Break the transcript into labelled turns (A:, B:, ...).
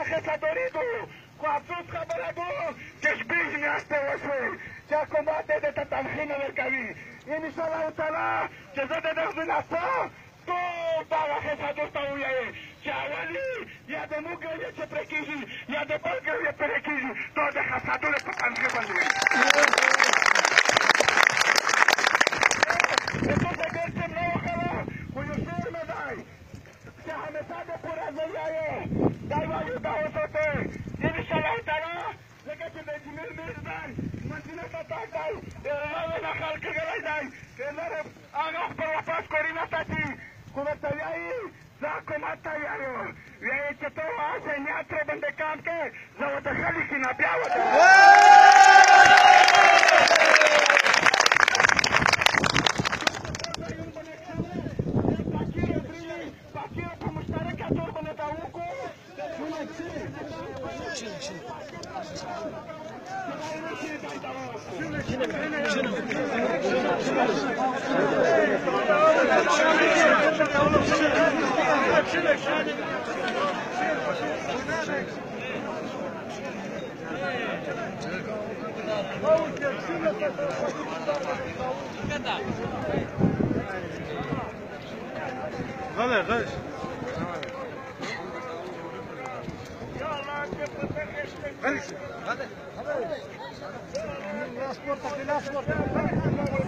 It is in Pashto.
A: اخستدونیدو خو افسوس خبره دو چې شپږ میاشتې وشوې چې حکومت دې دې ته تنخي نه ورکوي انشاءالله تعالی چې زه د دغ ځناسته ټول دغه حساب ورته ووایې چې اولي یا د موږ ګړې چې پرې کېږي یا د بل ګړې پرې کېږي دا د حسادونه په تنخي باندې وي همیشه به پر از دنیای دروازه توسط دین الله تعالی لکه چې د جمیل میزبان مسینه ته تاک دی د الله نه خلق کړی دی چې نر هغه پر واپس کوي نه ساتي خو ورته وایي زه حکومت ته وایو وایي چې ته واسه نه تر باندې کار کوې زه ورته خلک نه بیا وته Tira, tira. غلا غش Vale, vale.